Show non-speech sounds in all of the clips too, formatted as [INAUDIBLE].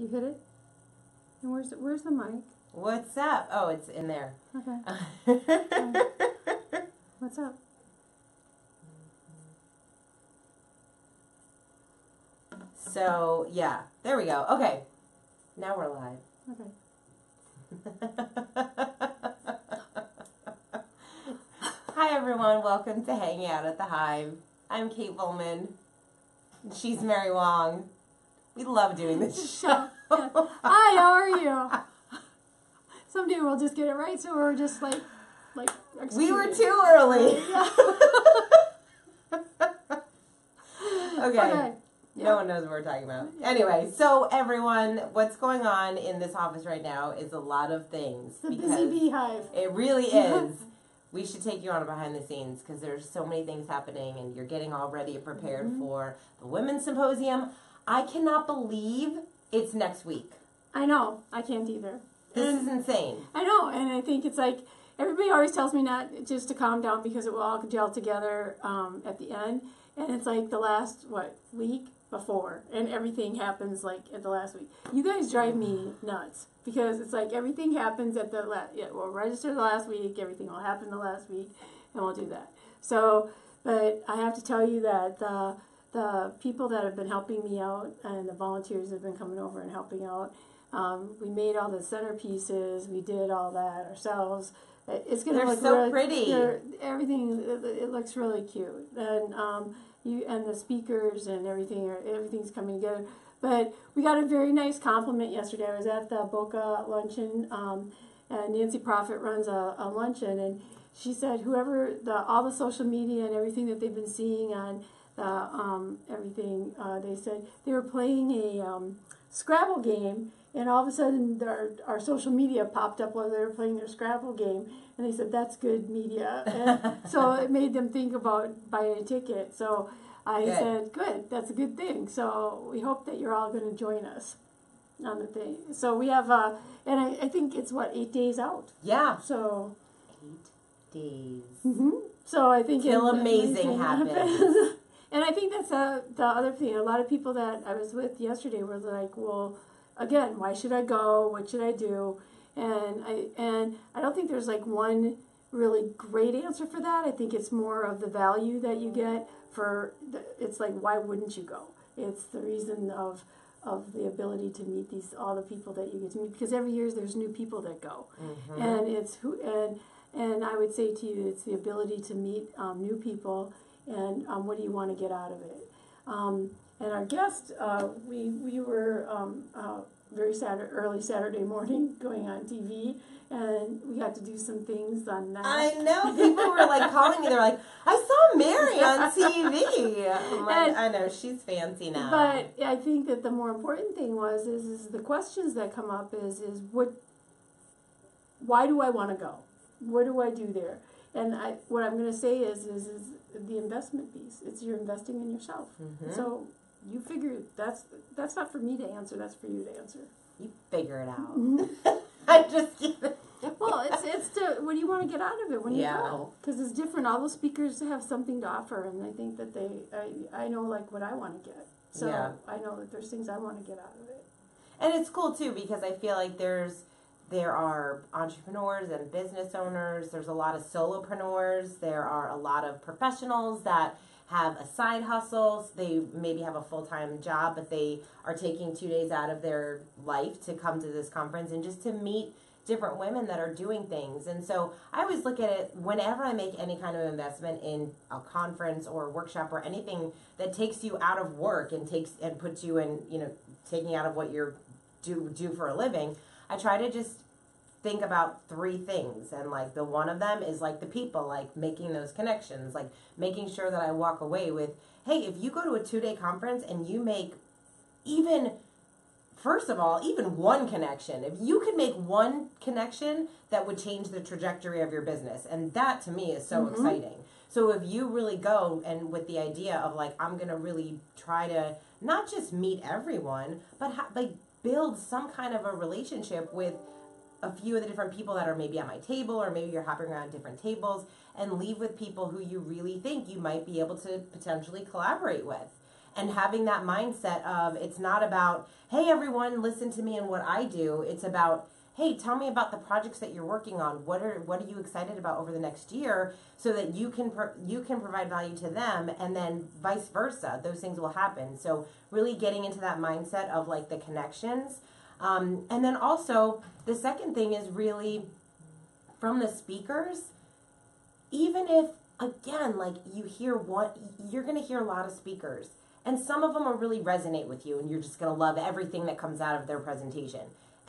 You hit it? And where's the, where's the mic? What's up? Oh, it's in there. Okay. [LAUGHS] What's up? so, yeah, there we go. Okay, now we're live. Okay. Hi, everyone. Welcome to Hanging Out at the Hive. I'm Kate Volman. She's Mary Wong. We love doing this [LAUGHS] show. Hi, how are you? Someday we'll just get it right, so we're just like, like. we were too early. Yeah. [LAUGHS] Okay. okay. No one knows what we're talking about. Anyway, so everyone, what's going on in this office right now is a lot of things. The busy beehive. It really [LAUGHS] is. we should take you on a behind the scenes because there's so many things happening and you're getting all ready and prepared Mhm. for the women's symposium. I cannot believe it's next week. I know. I can't either. This And- is insane. I know, and I think it's like everybody always tells me not just to calm down because it will all gel together um, at the end, and it's like the last what week before, and everything happens like at the last week. You guys drive me nuts because it's like everything happens at the last. Yeah, we'll register the last week. Everything will happen the last week, and we'll do that. So, but I have to tell you that the the people that have been helping me out and the volunteers have been coming over and helping out um, we made all the centerpieces. We did all that ourselves. It- It's gonna They're look so really, pretty. Everything it, it looks really cute, and um, you and the speakers and everything are everything's coming together. But we got a very nice compliment yesterday. I was at the Boca luncheon, um, and Nancy Prophet runs a, a luncheon, and she said whoever the all the social media and everything that they've been seeing on the um, everything, uh, they said they were playing a um, Scrabble game, and all of a sudden our, our social media popped up while they were playing their Scrabble game, and they said that's good media, and so [LAUGHS] it made them think about buying a ticket. So I Good. said, good, that's a good thing. So we hope that you're all going to join us on the thing. So we have, uh, and I, I think it's what eight days out. Yeah. So. Eight days. hmm So I think Till it- amazing happens. [LAUGHS] and I think that's uh, the other thing. A lot of people that I was with yesterday were like, "Well, again, why should I go? What should I do?" And I and I don't think there's like one really great answer for that. I think it's more of the value that you get for. The, it's like, why wouldn't you go? It's the reason of of the ability to meet these all the people that you get to meet because every year there's new people that go Mhm. and it's who and and I would say to you, it's the ability to meet um, new people and um, what do you want to get out of it. Um, and our guest, uh, we we were um, uh, very Saturday, early Saturday morning [LAUGHS] going on TV, and we got to do some things on that. I know people were like calling me. They're like, "I saw Mary on TV." Like, And- I know she's fancy now. But I think that the more important thing was is, is the questions that come up is is what why do I want to go? What do I do there? And I what I'm going to say is is is the investment piece. It's you're investing in yourself. Mhm. So you figure that's that's not for me to answer. That's for you to answer. you figure it out. Mhm. [LAUGHS] I'm just kidding. well, it's it's to what do you want to get out of it when you Yeah. go? Because it's different. All those speakers have something to offer, and I think that they I I know like what I want to get. So Yeah. I know that there's things I want to get out of it. And it's cool too because I feel like there's there are entrepreneurs and business owners. There's a lot of solopreneurs. There are a lot of professionals that have a side hustle. They maybe have a full time job, but they are taking two days out of their life to come to this conference and just to meet different women that are doing things. And so I always look at it whenever I make any kind of investment in a conference or a workshop or anything that takes you out of work and takes and puts you in, you know, taking out of what you're do do for a living, I try to just think about three things and like the one of them is like the people like making those connections like making sure that i walk away with hey if you go to a two day conference and you make even first of all even one connection if you could make one connection that would change the trajectory of your business and that to me is so Mhm. exciting so if you really go and with the idea of like i'm gonna really try to not just meet everyone but ha- like build some kind of a relationship with a few of the different people that are maybe at my table or maybe you're hopping around different tables and leave with people who you really think you might be able to potentially collaborate with and having that mindset of it's not about hey everyone listen to me and what I do. It's about hey tell me about the projects that you're working on. What are what are you excited about over the next year so that you can pro- you can provide value to them and then vice versa. Those things will happen. So really getting into that mindset of like the connections. Um, and then also the second thing is really from the speakers even if again like you hear one you're going to hear a lot of speakers and some of them will really resonate with you and you're just going to love everything that comes out of their presentation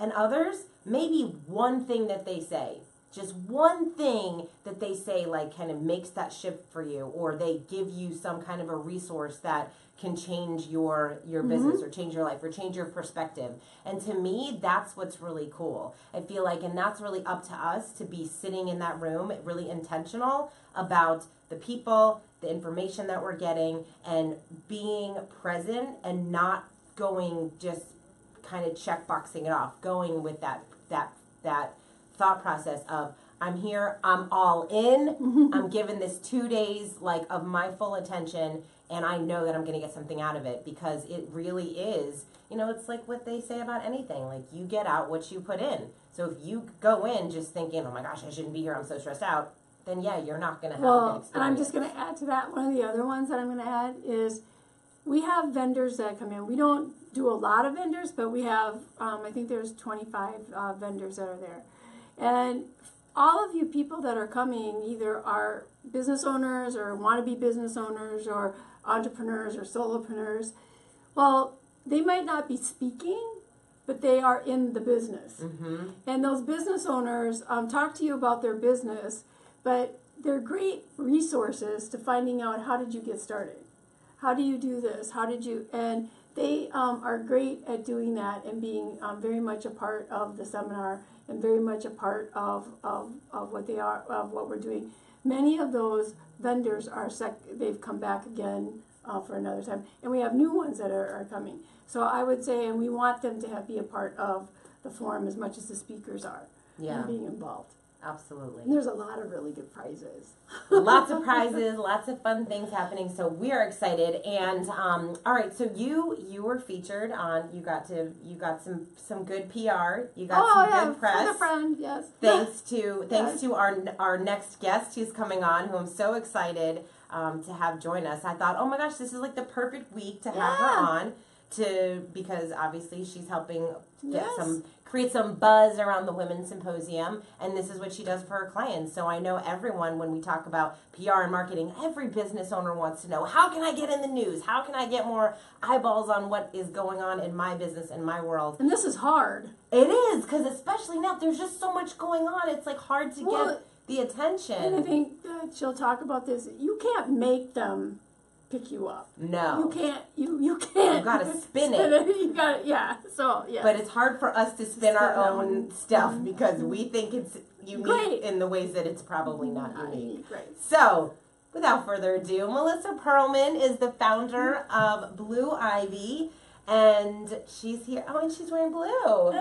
and others maybe one thing that they say just one thing that they say like kind of makes that shift for you or they give you some kind of a resource that can change your your mm-hmm. business or change your life or change your perspective. And to me that's what's really cool. I feel like and that's really up to us to be sitting in that room really intentional about the people the information that we're getting and being present and not going just kind of check boxing it off going with that that that thought process of i'm here i'm all in [LAUGHS] i'm given this two days like of my full attention and i know that i'm going to get something out of it because it really is you know it's like what they say about anything like you get out what you put in so if you go in just thinking oh my gosh i shouldn't be here i'm so stressed out then yeah you're not going to have Well, experience and I'm just going to add to that. One of the other ones that I'm going to add is we have vendors that come in. We don't do a lot of vendors, but we have, um, I think there's 25 uh, vendors that are there. And all of you people that are coming either are business owners or want to be business owners or entrepreneurs or solopreneurs. Well, they might not be speaking, but they are in the business. mm-hmm. And those business owners um, talk to you about their business, but they're great resources to finding out how did you get started? How do you do this? How did you? And they um, are great at doing that and being um, very much a part of the seminar and very much a part of, of, of what they are, of what we're doing. Many of those vendors are sec, they've come back again uh, for another time, and we have new ones that are, are coming. So I would say, and we want them to have, be a part of the forum as much as the speakers are yeah and being involved. Absolutely And there's a lot of really good prizes. [LAUGHS] lots of prizes, lots of fun things happening. So we are excited. And um, all right, so you you were featured on. You got to you got some some good PR. You got oh some yeah, good press. friend of friend, yes. [LAUGHS] Thanks to thanks Yes. to our our next guest who's coming on, who I'm so excited um, to have join us. I thought, oh my gosh, this is like the perfect week to have her on to because obviously she's helping get Yes. some create some buzz around the women's symposium and this is what she does for her clients so i know everyone when we talk about pr and marketing every business owner wants to know how can i get in the news how can i get more eyeballs on what is going on in my business in my world And this is hard. it is because especially now there's just so much going on it's like hard to Well, get the attention. And I think that she'll talk about this. You can't make them pick you up. no You can't. You you can't. You gotta spin [LAUGHS] it. you got yeah. So yeah. but it's hard for us to spin our Spin that own one. stuff Mhm. because we think it's unique Great. in the ways that it's probably not Not unique unique, right. So, without further ado, Melissa Perlman is the founder of Blue Ivy, and she's here. Oh, and she's wearing blue. Oh.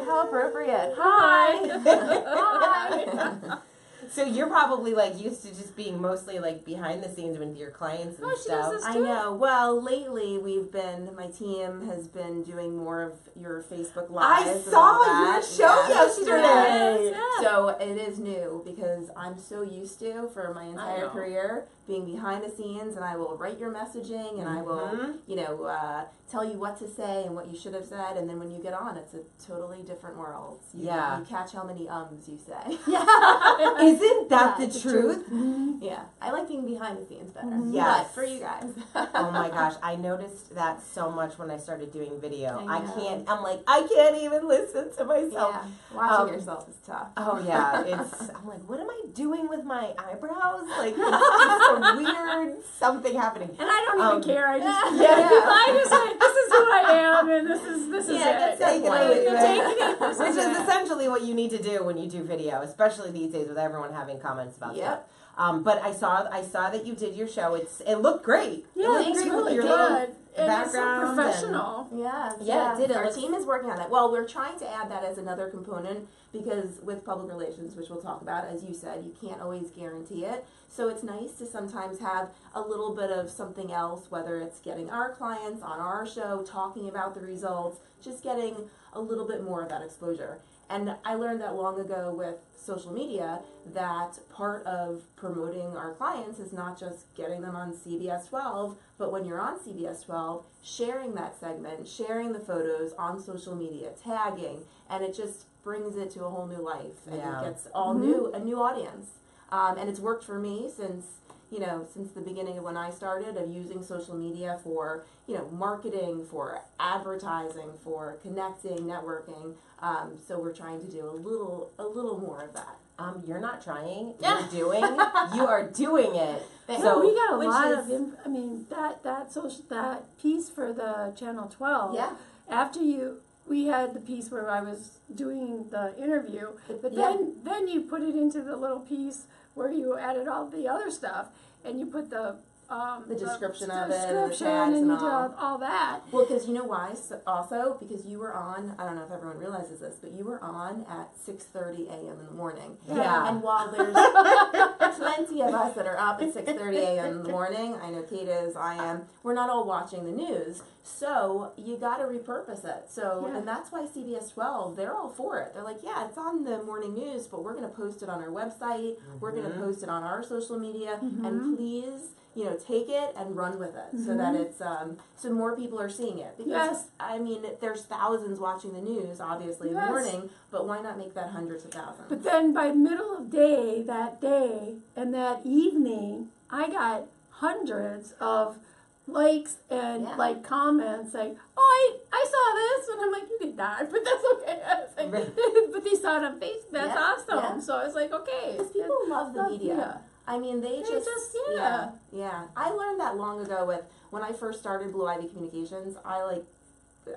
Ooh, how appropriate. Hi. [LAUGHS] Hi. [LAUGHS] so you're probably like used to just being mostly like behind the scenes with your clients and Oh, stuff. I know. Well, lately we've been, my team has been doing more of your Facebook live. I saw your show Yes, yesterday. yes. Yes, yeah. So it is new because I'm so used to for my entire career being behind the scenes, and I will write your messaging, and I will, Mhm. you know, uh, tell you what to say and what you should have said, and then when you get on, it's a totally different world. You, Yeah. You catch how many ums you say. yeah. [LAUGHS] Isn't that Yeah, the the truth? Mhm. yeah. I like being behind the scenes better. Mhm. Yes. But for you guys. oh my [LAUGHS] gosh, I noticed that so much when I started doing video. I I, can't. I'm like, I can't even listen to myself. Yeah. Watching Um, yourself is tough. Oh yeah, it's. I'm like, what am I doing with my eyebrows? Like, [LAUGHS] a weird something happening. And I don't even Um, care. I just [LAUGHS] yeah. I just like this is who I am, and this is this is Yeah, it. Take it it. It. Which is essentially what you need to do when you do video, especially these days with everyone having comments about Yep. stuff. Um, but I saw I saw that you did your show. It's it looked great. it Yeah, looked it's great really with your good. little and it's so background and- professional. Yeah, Yeah, it did. It Our team is working on that. Well, we're trying to add that as another component because with public relations, which we'll talk about, as you said, you can't always guarantee it. So it's nice to sometimes have a little bit of something else, whether it's getting our clients on our show, talking about the results, just getting a little bit more of that exposure. And I learned that long ago with social media that part of promoting our clients is not just getting them on CBS 12, but when you're on CBS 12, sharing that segment, sharing the photos on social media, tagging, and it just brings it to a whole new life and Yeah. it gets all Mhm. new a new audience. Um, and it's worked for me since you know since the beginning of when I started of using social media for you know marketing, for advertising, for connecting, networking. Um, so we're trying to do a little a little more of that. Um, you're not trying. You're doing. [LAUGHS] you are doing it. So we got a lot is- of. Inf- I mean, that that social that piece for the Channel Twelve. Yeah. After you, we had the piece where I was doing the interview, but Yeah. then then you put it into the little piece where you added all the other stuff, and you put the um, The description of it and the tags and and all. all, that. Well, because you know why? So also because you were on. I don't know if everyone realizes this, but you were on at six thirty a.m. in the morning. Yeah. And while there's [LAUGHS] plenty of us that are up at 6:30 a.m. in the morning, I know Kate is, I am. We're not all watching the news, so you got to repurpose it. So, Yeah. and that's why CBS 12, they're all for it. They're like, yeah, it's on the morning news, but we're going to post it on our website. We're going to post it on our social media, Mhm. and please. You know, take it and run with it so that it's um, so more people are seeing it. Because Yes. I mean, there's thousands watching the news, obviously in the morning, but why not make that hundreds of thousands? But then by middle of day that day and that evening, I got hundreds of likes and Yeah. like comments like, "Oh, I, I saw this," and I'm like, "You can die, [LAUGHS] but that's okay." Like, Right. [LAUGHS] but they saw it on Facebook. That's Yeah, awesome. yeah. So I was like, "Okay." Because people love the media. I mean, they, They just, just- yeah. yeah. yeah, I learned that long ago with when I first started Blue Ivy Communications. I like,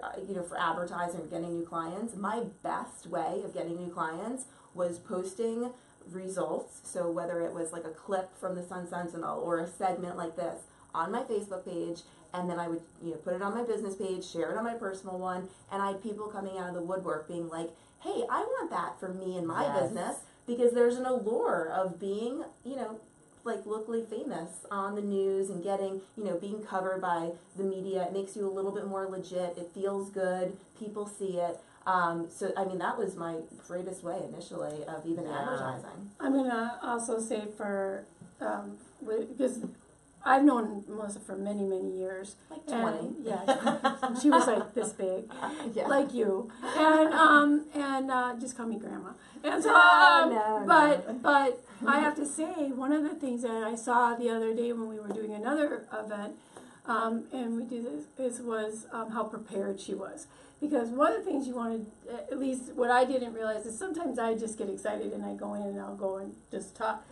uh, you know, for advertising or getting new clients. My best way of getting new clients was posting results. So whether it was like a clip from the Sun Sentinel or a segment like this on my Facebook page, and then I would you know put it on my business page, share it on my personal one, and I had people coming out of the woodwork being like, "Hey, I want that for me and my Yes. business." because there's an allure of being, you know, like locally famous on the news and getting, you know, being covered by the media. It makes you a little bit more legit. It feels good. People see it. Um, so, I mean, that was my greatest way initially of even Yeah. advertising. I'm gonna also say for um, because I've known Melissa for many many years. Like And 20. yeah, she was like this big. [LAUGHS] yeah. like you, and um, and uh, just call me grandma. And so, No, um, no, but but I have to say, one of the things that I saw the other day when we were doing another event, um, and we did this, this was um, how prepared she was. Because one of the things you wanted, at least what I didn't realize is sometimes I just get excited and I go in and I'll go and just talk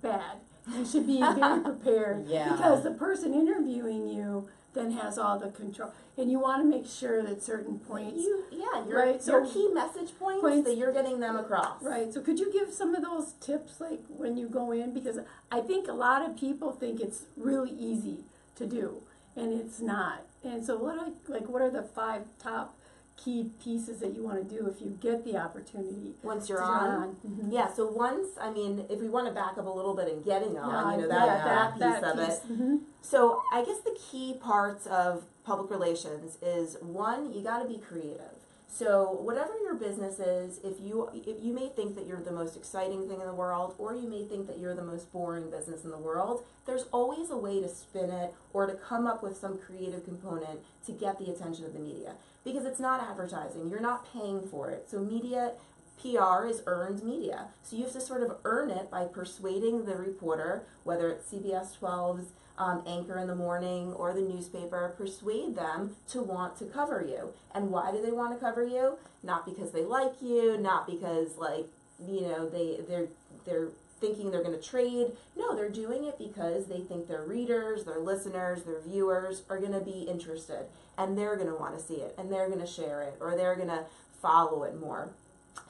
bad. You should be very prepared [LAUGHS] Yeah. because the person interviewing you then has all the control, and you want to make sure that certain points. You, yeah, your, Right, your so- key message points, Points- that you're getting them across. Right. So could you give some of those tips like when you go in because I think a lot of people think it's really easy to do and it's not. And so what are like what are the five top key pieces that you want to do if you get the opportunity? Once you're to on. Mhm. Yeah, so once, I mean, if we want to back up a little bit and getting on, you know, Yeah, that, that, piece of it. Mhm. So I guess the key parts of public relations is one, you got to be creative. So whatever your business is, if you if you may think that you're the most exciting thing in the world, or you may think that you're the most boring business in the world, there's always a way to spin it or to come up with some creative component to get the attention of the media. Because it's not advertising, you're not paying for it. So media PR is earned media. So you have to sort of earn it by persuading the reporter, whether it's CBS 12's um, anchor in the morning or the newspaper, persuade them to want to cover you. And why do they want to cover you? Not because they like you, not because like you know they they're they're thinking they're going to trade. No, they're doing it because they think their readers, their listeners, their viewers are going to be interested and they're going to want to see it and they're going to share it or they're going to follow it more.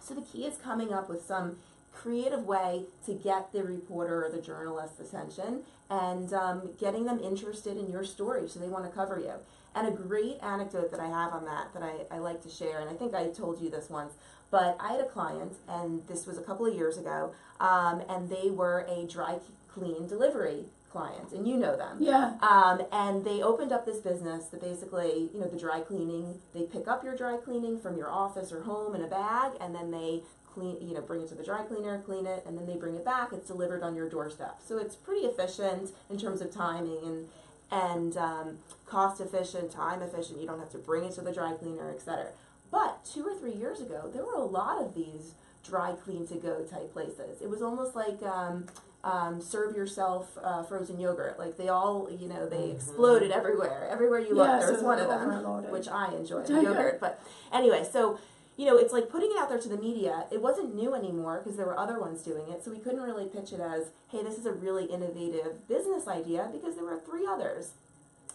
So the key is coming up with some creative way to get the reporter or the journalist's attention and um, getting them interested in your story so they want to cover you. And a great anecdote that I have on that that I, I like to share, and I think I told you this once, but I had a client, and this was a couple of years ago, um, and they were a dry clean delivery client, and you know them. Yeah. Um, and they opened up this business that basically, you know, the dry cleaning, they pick up your dry cleaning from your office or home in a bag, and then they clean, you know, bring it to the dry cleaner, clean it, and then they bring it back. It's delivered on your doorstep. So it's pretty efficient in terms of timing and and um, cost efficient, time efficient. You don't have to bring it to the dry cleaner, etc. But two or three years ago, there were a lot of these dry clean to go type places. It was almost like um, um, serve yourself uh, frozen yogurt. Like they all, you know, they exploded everywhere. Everywhere you look, Yeah, there's so one of them, overloaded. which I enjoy, [LAUGHS] the yogurt. But anyway, so you know, it's like putting it out there to the media. It wasn't new anymore because there were other ones doing it. So we couldn't really pitch it as, hey, this is a really innovative business idea because there were three others.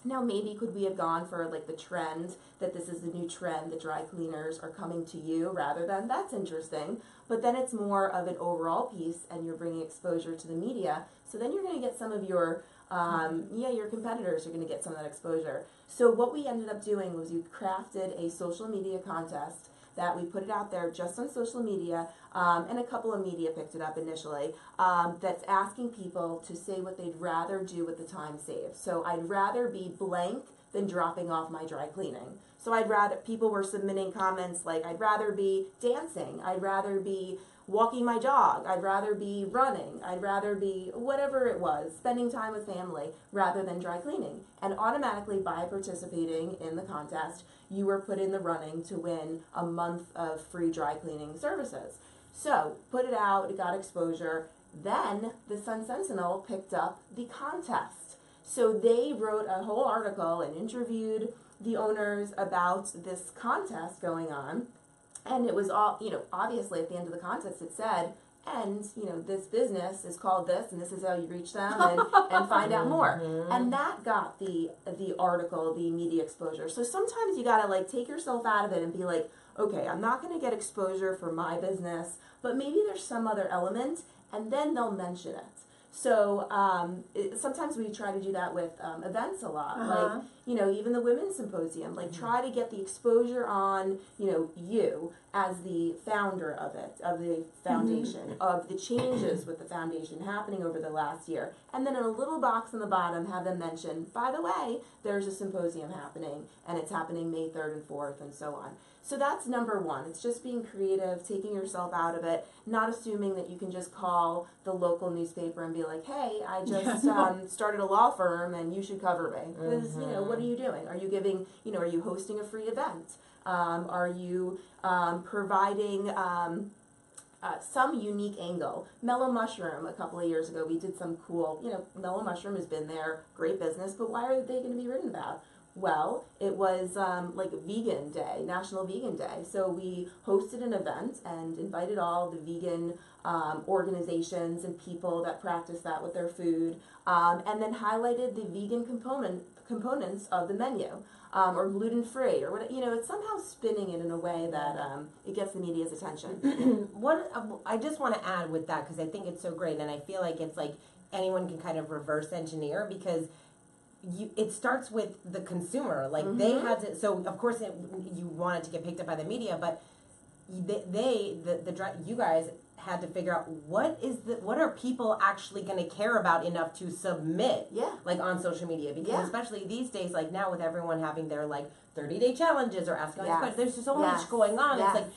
Now, maybe could we have gone for like the trend that this is the new trend that dry cleaners are coming to you rather than that's interesting. But then it's more of an overall piece and you're bringing exposure to the media. So then you're going to get some of your, um, yeah, your competitors are going to get some of that exposure. So what we ended up doing was we crafted a social media contest that we put it out there just on social media, um, and a couple of media picked it up initially. Um, that's asking people to say what they'd rather do with the time saved. So I'd rather be blank than dropping off my dry cleaning. So I'd rather people were submitting comments like I'd rather be dancing, I'd rather be walking my dog, I'd rather be running, I'd rather be whatever it was, spending time with family rather than dry cleaning. And automatically by participating in the contest, you were put in the running to win a month of free dry cleaning services. So put it out, it got exposure. Then the Sun Sentinel picked up the contest. So they wrote a whole article and interviewed the owners about this contest going on. And it was all, you know, obviously at the end of the contest it said, and, you know, this business is called this and this is how you reach them and, and find out more. Mm-hmm. And that got the the article, the media exposure. So sometimes you gotta like take yourself out of it and be like, okay, I'm not gonna get exposure for my business, but maybe there's some other element, and then they'll mention it. So um, it, sometimes we try to do that with um, events a lot, Uh-huh. like you know, even the women's symposium. Like try to get the exposure on you know you as the founder of it, of the foundation, of the changes with the foundation happening over the last year, and then in a little box on the bottom have them mention, by the way, there's a symposium happening, and it's happening May third and fourth, and so on. So that's number one. It's just being creative, taking yourself out of it, not assuming that you can just call the local newspaper and be like, "Hey, I just [LAUGHS] um, started a law firm, and you should cover me." Because you know, what are you doing? Are you giving? You know, are you hosting a free event? Um, are you um, providing? Um, uh, some unique angle. Mellow Mushroom, a couple of years ago, we did some cool, you know, Mellow Mushroom has been there, great business, but why are they going to be written about? Well, it was um, like Vegan Day, National Vegan Day. So we hosted an event and invited all the vegan um, organizations and people that practice that with their food, um, and then highlighted the vegan component components of the menu, um, or gluten free, or what you know. It's somehow spinning it in a way that um, it gets the media's attention. [CLEARS THROAT] What I just want to add with that because I think it's so great, and I feel like it's like anyone can kind of reverse engineer because you it starts with the consumer. Like they Mhm. had to. So of course it, you wanted to get picked up by the media, but they, they the the you guys had to figure out what is the what are people actually going to care about enough to submit Yeah. like on social media because Yeah. especially these days like now with everyone having their like 30 day challenges or asking Yes. questions there's just so Yes. much going on Yes. it's like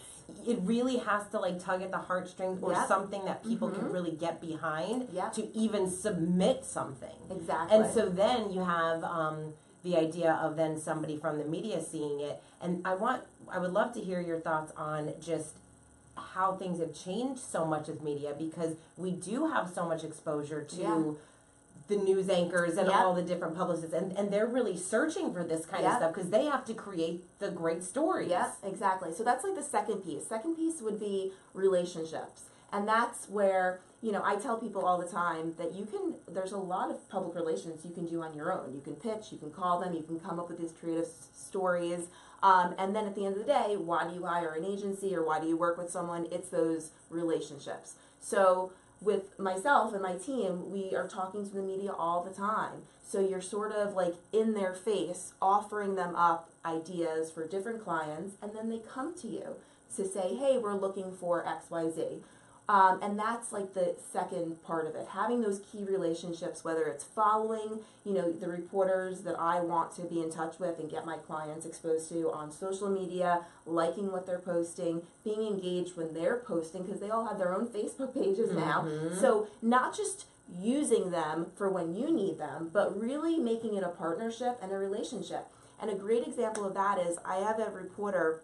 it really has to like tug at the heartstrings or Yep. something that people can Mhm. really get behind Yep. to even submit something Exactly. and so then you have um, the idea of then somebody from the media seeing it and i want i would love to hear your thoughts on just how things have changed so much with media because we do have so much exposure to Yeah. the news anchors and Yep. all the different publicists and, and they're really searching for this kind of stuff because they have to create the great stories Yeah, exactly. So that's like the second piece. Second piece would be relationships. And that's where, you know, I tell people all the time that you can, there's a lot of public relations you can do on your own. You can pitch, you can call them, you can come up with these creative s- stories. Um, and then at the end of the day, why do you hire an agency or why do you work with someone? It's those relationships. So with myself and my team, we are talking to the media all the time. So you're sort of like in their face, offering them up ideas for different clients, and then they come to you to say, hey, we're looking for XYZ. Um, and that's like the second part of it. Having those key relationships whether it's following you know the reporters that i want to be in touch with and get my clients exposed to on social media liking what they're posting being engaged when they're posting because they all have their own facebook pages now. So not just using them for when you need them but really making it a partnership and a relationship. And a great example of that is i have a reporter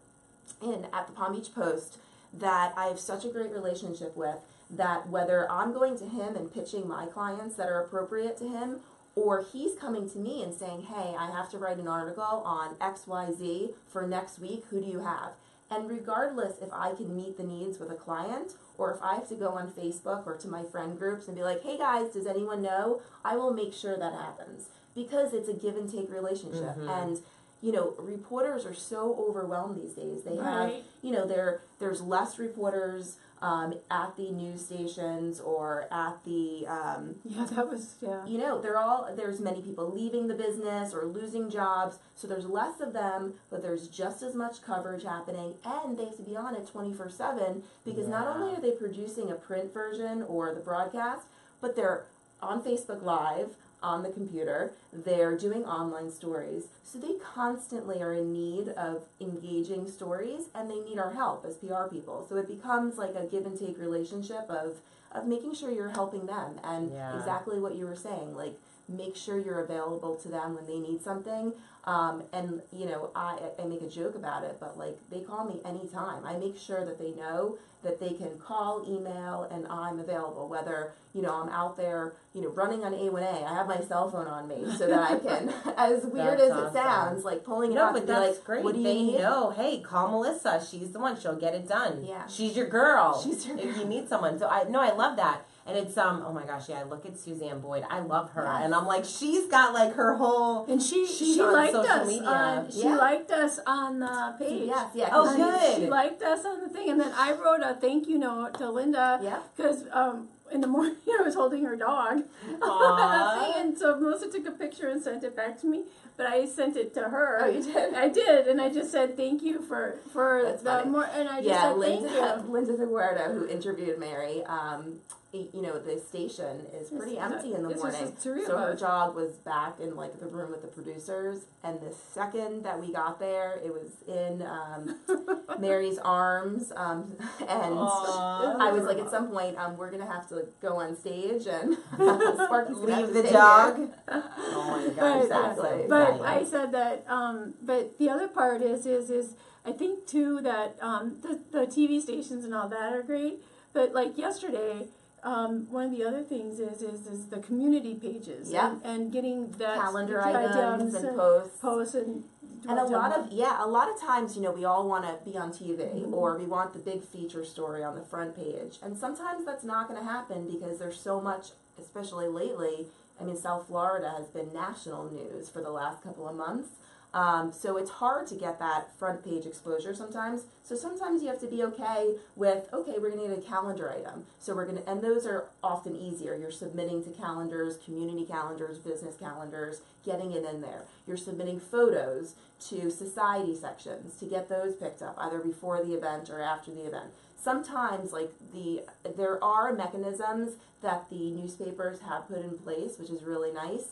in at the palm beach post that I have such a great relationship with that whether I'm going to him and pitching my clients that are appropriate to him, or he's coming to me and saying, Hey, I have to write an article on XYZ for next week, who do you have? And regardless if I can meet the needs with a client or if I have to go on Facebook or to my friend groups and be like, hey guys, does anyone know? I will make sure that happens because it's a give and take relationship. Mm-hmm. And you know, reporters are so overwhelmed these days. They have, you know, there there's less reporters um, at the news stations or at the, um, [LAUGHS] Yeah, that was yeah. you know, they're all there's many people leaving the business or losing jobs. So there's less of them, but there's just as much coverage happening, and they have to be on it 24 seven because not only are they producing a print version or the broadcast, but they're on Facebook Live on the computer. They're doing online stories. So they constantly are in need of engaging stories and they need our help as PR people. So it becomes like a give and take relationship of of making sure you're helping them and Yeah. exactly what you were saying, like make sure you're available to them when they need something. Um, and you know, I, I make a joke about it, but like they call me anytime. I make sure that they know that they can call, email, and I'm available. Whether you know I'm out there, you know, running on A1A, I have my cell phone on me so that I can, [LAUGHS] [LAUGHS] as weird That's as awesome. it sounds, like pulling it No, out but be that's like, great. what do you they need? know, hey, call Melissa. She's the one. She'll get it done. Yeah. She's your girl. She's your if you need someone. So I no, I love that. And it's um oh my gosh, yeah, I look at Suzanne Boyd. I love her. Yes. And I'm like, she's got like her whole And she she liked us media. on she Yeah. liked us on the page. Yes, yeah. Oh, 'cause And she's- good. She liked us on the thing, and then I wrote a thank you note to Linda Yeah. because um, in the morning [LAUGHS] I was holding her dog, [LAUGHS] and so Melissa took a picture and sent it back to me. But I sent it to her. Oh, you did? I did, and I just said thank you for for That's the funny. more, and I just yeah, said Linda, thank you. [LAUGHS] Linda Figueroa, who interviewed Mary, um, you know, the station is pretty It's- empty in the it's morning. the So her us. dog was back in like the room with the producers, and the second that we got there, it was in um, [LAUGHS] Mary's arms, um, [LAUGHS] and Aw. I was like, at some point, um, we're gonna have to go on stage and [LAUGHS] Sparky's gonna have leave to the stay dog. here. oh my But- gosh, that's Exactly. But funny. I said that. Um, but the other part is is is I think too that um, the the TV stations and all that are great. But like yesterday, um, one of the other things is is is the community pages. Yeah. And, and getting that calendar items and and posts. posts and. And a lot of yeah, a lot of times, you know, we all want to be on TV or we want the big feature story on the front page. And sometimes that's not going to happen because there's so much, especially lately. I mean, South Florida has been national news for the last couple of months. Um, so it's hard to get that front page exposure sometimes. So sometimes you have to be okay with, okay, we're gonna need a calendar item. So we're gonna, and those are often easier. You're submitting to calendars, community calendars, business calendars, getting it in there. You're submitting photos to society sections to get those picked up either before the event or after the event. Sometimes, like the, there are mechanisms that the newspapers have put in place, which is really nice,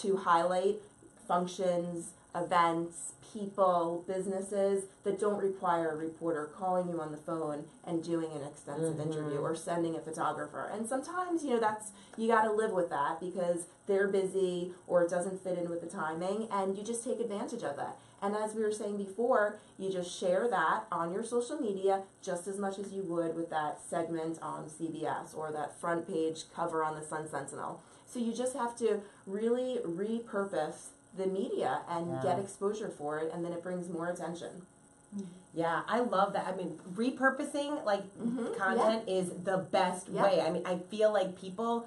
to highlight functions, events, people, businesses that don't require a reporter calling you on the phone and doing an extensive Mhm. interview or sending a photographer. And sometimes, you know, that's you got to live with that because they're busy or it doesn't fit in with the timing and you just take advantage of that. And as we were saying before, you just share that on your social media just as much as you would with that segment on CBS or that front page cover on the Sun Sentinel. So you just have to really repurpose the media and Yeah. get exposure for it and then it brings more attention. Yeah, I love that. I mean, repurposing like Mhm, content is the best Yeah. way. I mean, I feel like people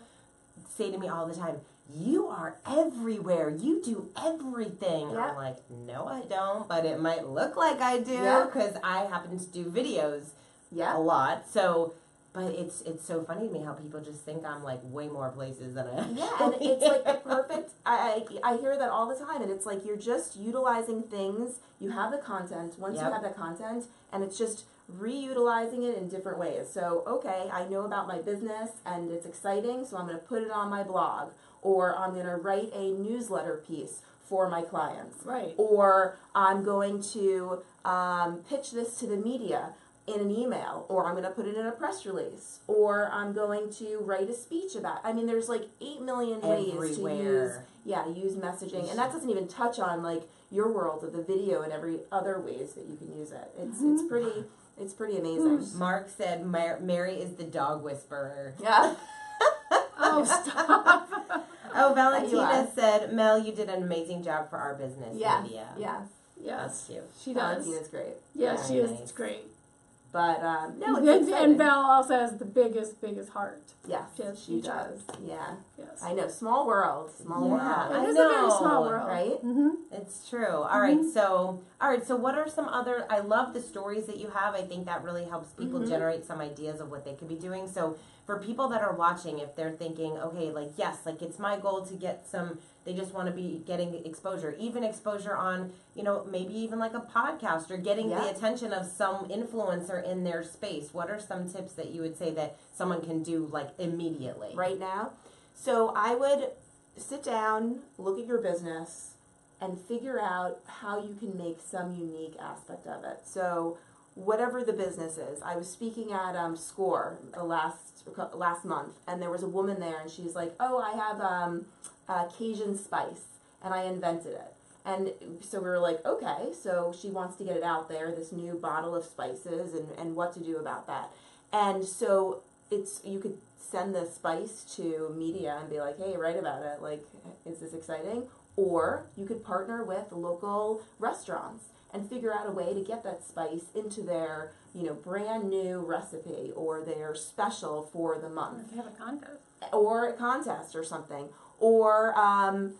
say to me all the time, "You are everywhere. You do everything." Yeah. I'm like, "No, I don't, but it might look like I do Yeah. because I happen to do videos Yeah. a lot." So, but it's it's so funny to me how people just think I'm like way more places than I Yeah, and it's like the perfect. I, I I hear that all the time, and it's like you're just utilizing things. You have the content. Once Yep. you have the content, and it's just reutilizing it in different ways. So okay, I know about my business, and it's exciting, so I'm going to put it on my blog, or I'm going to write a newsletter piece for my clients Right. or I'm going to um, pitch this to the media in an email, or I'm going to put it in a press release, or I'm going to write a speech about. I mean, there's like eight million ways to use, yeah, use messaging, and that doesn't even touch on like your world of the video and every other ways that you can use it. It's it's mm-hmm. pretty it's pretty amazing. Hmm. Mark said Mar- Mary is the dog whisperer. Yeah, [LAUGHS] Oh, stop. [LAUGHS] Oh, Valentina said, Mel, you did an amazing job for our business. yeah, Media. yeah. That's yes, cute. she does. Valentina's great, Yeah, Very she is. nice. It's great. But um, no, and, and Val also has the biggest, biggest heart. yes, Yes, she she does. Yeah, Yes. I know. Small world, small Yeah. world, I it is a very small world. right? Mm-hmm. It's true. All right. So, all right. So, what are some other? I love the stories that you have. I think that really helps people Mhm. generate some ideas of what they could be doing. So, for people that are watching, if they're thinking, okay, like yes, like it's my goal to get some. They just want to be getting exposure, even exposure on, you know, maybe even like a podcast or getting Yeah. the attention of some influencer in their space. What are some tips that you would say that someone can do like immediately? right now. So I would sit down, look at your business, and figure out how you can make some unique aspect of it. So whatever the business is, I was speaking at um, Score the last last month, and there was a woman there, and she's like, "Oh, I have um, uh, Cajun spice, and I invented it." And so we were like, okay, so she wants to get it out there, this new bottle of spices, and, and what to do about that. And so it's you could send the spice to media and be like, hey, write about it. Like, is this exciting? Or you could partner with local restaurants and figure out a way to get that spice into their, you know, brand new recipe or their special for the month you have a contest. or a contest or something, or um,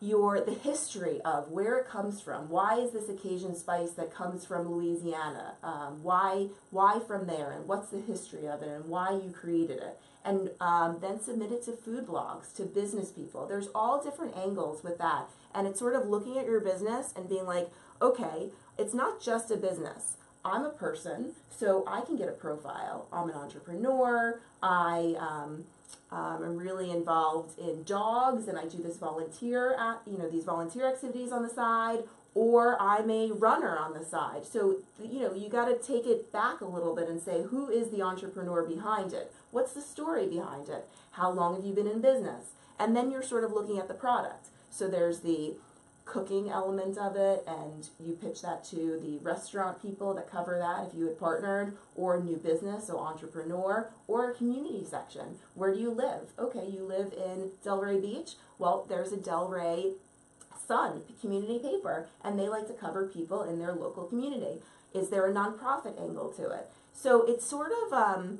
your the history of where it comes from. Why is this a Cajun spice that comes from Louisiana? Um, why why from there, and what's the history of it, and why you created it, and um, then submit it to food blogs, to business people. There's all different angles with that, and it's sort of looking at your business and being like, okay, it's not just a business. I'm a person, so I can get a profile. I'm an entrepreneur. I um, um, I'm really involved in dogs, and I do this volunteer, at, you know, these volunteer activities on the side, or I'm a runner on the side. So you know, you got to take it back a little bit and say, who is the entrepreneur behind it? What's the story behind it? How long have you been in business? And then you're sort of looking at the product. So there's the cooking element of it and you pitch that to the restaurant people that cover that if you had partnered or new business so entrepreneur or a community section. Where do you live? Okay you live in delray beach. Well there's a delray sun community paper and they like to cover people in their local community. Is there a nonprofit angle to it? So it's sort of um,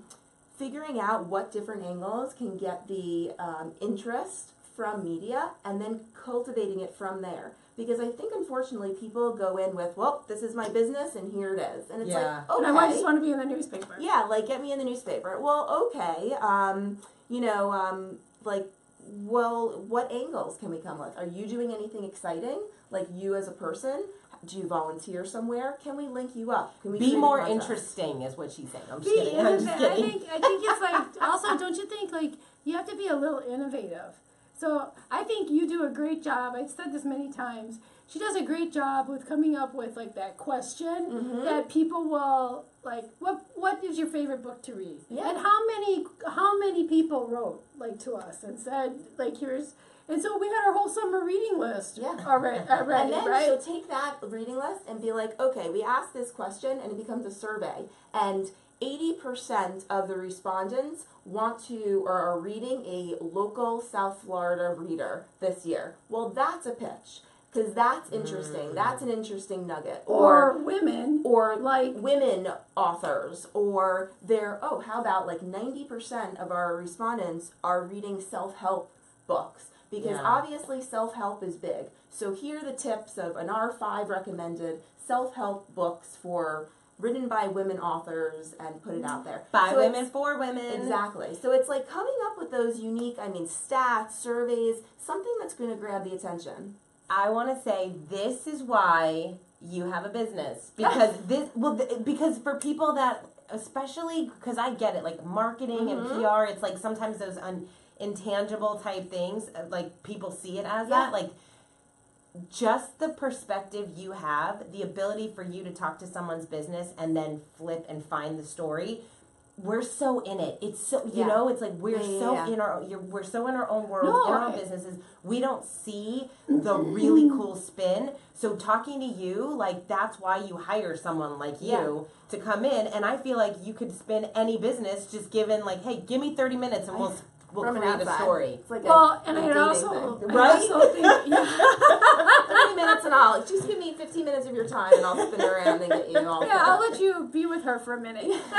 figuring out what different angles can get the um, interest from media and then cultivating it from there. Because I think unfortunately people go in with, well, this is my business and here it is. And it's Yeah. like, And I just want to be in the newspaper. Yeah, like get me in the newspaper. Well, okay. Um, you know, um, like, well, what angles can we come with? Are you doing anything exciting? Like you as a person? Do you volunteer somewhere? Can we link you up? Can we Be more contest? interesting, is what she's saying. I'm just Be kidding. I'm just innovative. I think I think it's like also don't you think like you have to be a little innovative. So I think you do a great job. I've said this many times. She does a great job with coming up with like that question Mhm. that people will like. What What is your favorite book to read? Yeah. And how many how many people wrote like to us and said like here's and so we had our whole summer reading list Yeah. already, already And then right? so take that reading list and be like, okay, we asked this question and it becomes a survey. And 80% of the respondents want to or are reading a local South Florida reader this year. Well, that's a pitch because that's interesting. Mm. That's an interesting nugget. or women or like women authors or they're oh how about like 90% of our respondents are reading self-help books because Yeah. obviously self-help is big so here are the tips of an r5 recommended self-help books for written by women authors and put it out there. By So women for women. Exactly. So it's like coming up with those unique, I mean, stats, surveys, something that's going to grab the attention. I want to say this is why you have a business [LAUGHS] because this well th- because for people that especially because I get it like marketing Mhm. and PR it's like sometimes those un- intangible type things uh, like people see it as Yeah. that like just the perspective you have the ability for you to talk to someone's business and then flip and find the story we're so in it. It's so you Yeah. know it's like we're Yeah, so yeah. in our you're, we're so in our own world No, in our own businesses. We don't see the really cool spin. So talking to you like that's why you hire someone like you to come in. And i feel like you could spin any business just given like hey give me 30 minutes and we'll we'll From an create a outside. story It's like Well, a, and a I also, thing. I [LAUGHS] Right? also think, [LAUGHS] yeah, 30 minutes and all. Just give me 15 minutes of your time and I'll spin around and get you all yeah, I'll let you be with her for a minute. [LAUGHS]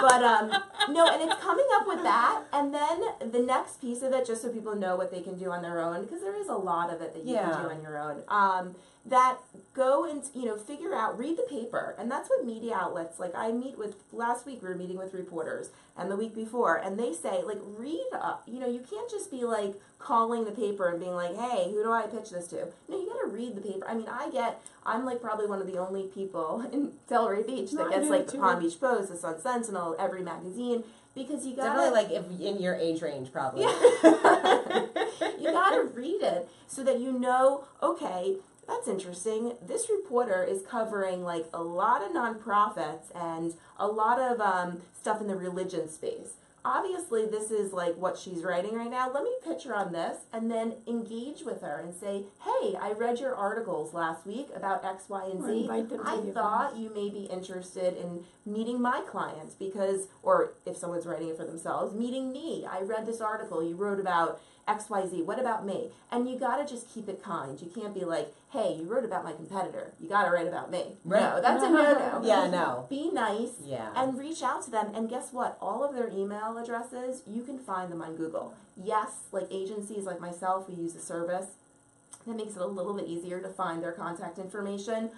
but um no and it's coming up with that and then the next piece of it just so people know what they can do on their own because there is a lot of it that you Yeah. can do on your own um that go and you know figure out read the paper and that's what media outlets like i meet with last week we were meeting with reporters and the week before and they say like read up you know you can't just be like calling the paper and being like hey who do i pitch this to? No you gotta read the paper. I mean i get i'm like probably one of the only people [LAUGHS] in delray beach that gets like the palm beach post the sun sentinel every magazine because you gotta definitely like if in your age range probably. [LAUGHS] You gotta read it so that you know okay that's interesting. This reporter is covering like a lot of nonprofits and a lot of um, stuff in the religion space obviously this is like what she's writing right now. Let me pitch her on this and then engage with her and say hey i read your articles last week about x y and Z. I z. invite them to i the thought you may be interested in meeting my clients because or if someone's writing it for themselves meeting me. I read this article you wrote about xyz what about me? And you got to just keep it kind. You can't be like hey you wrote about my competitor. You got to write about me. Right. no that's a [LAUGHS] no-no. Yeah no. Be nice yeah. and reach out to them. And guess what? All of their email addresses you can find them on google. Yes like agencies like myself we use a service. That makes it a little bit easier to find their contact information